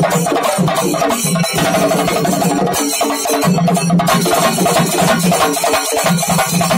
Thank Thank you.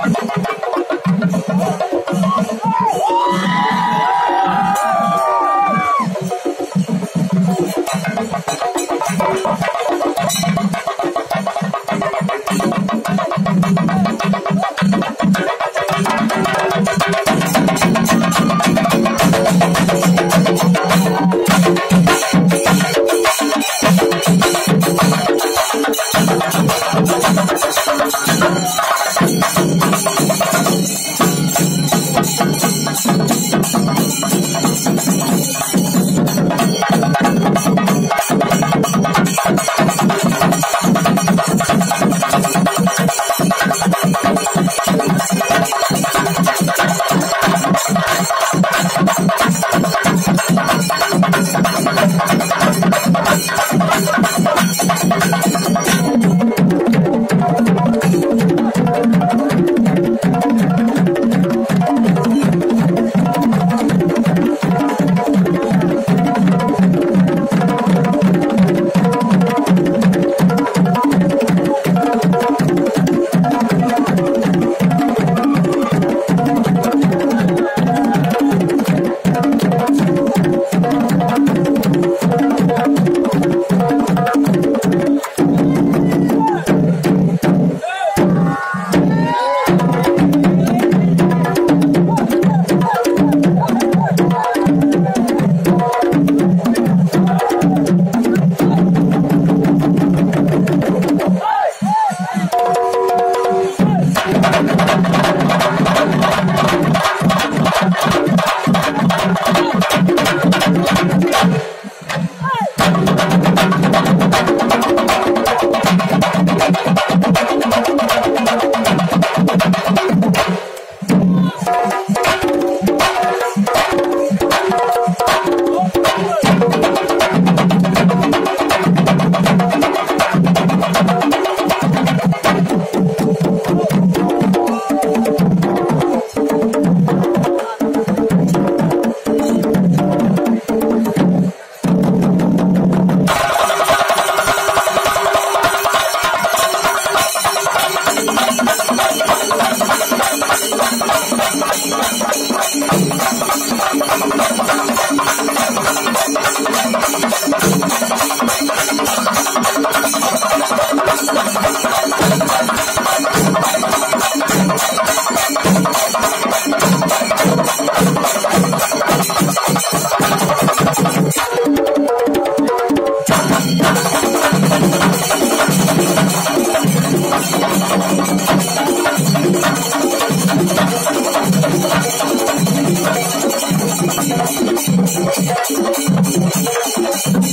I'm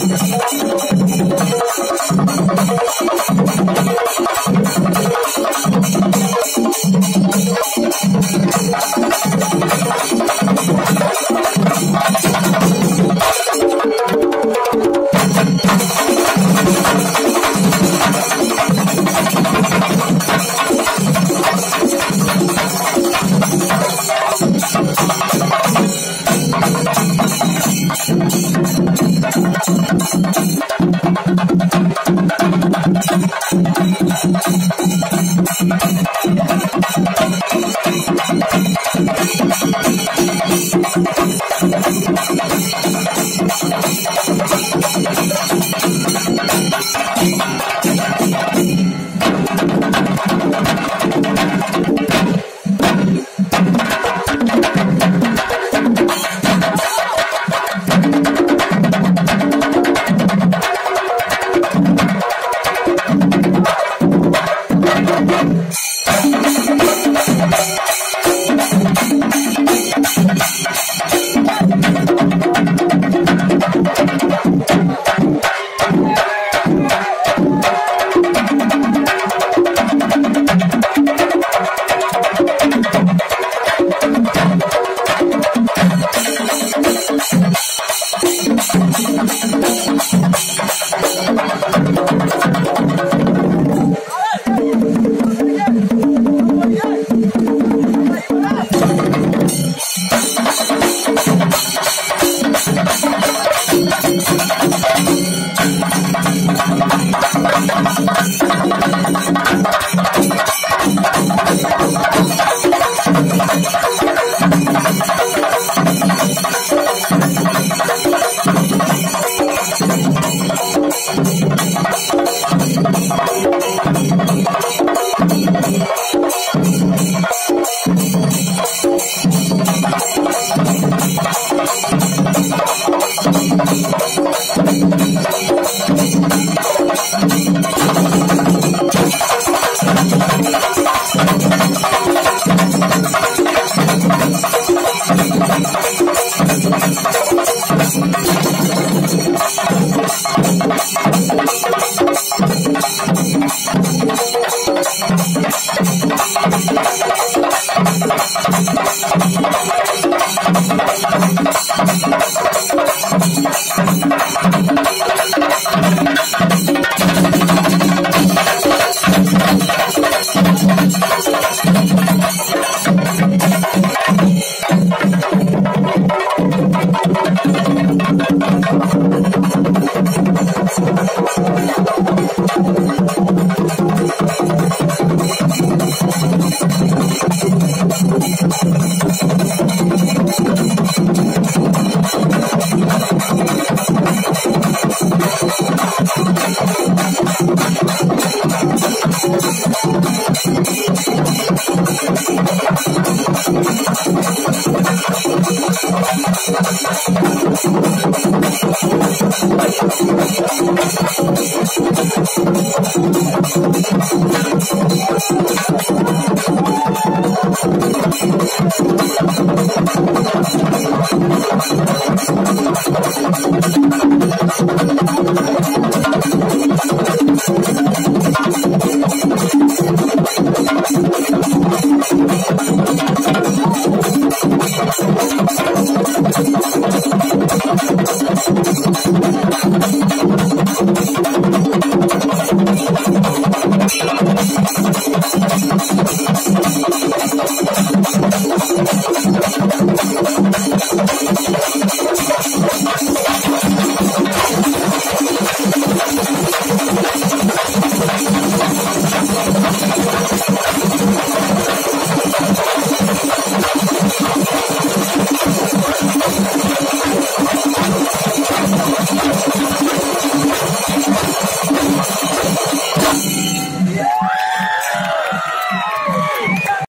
Música Thank Thank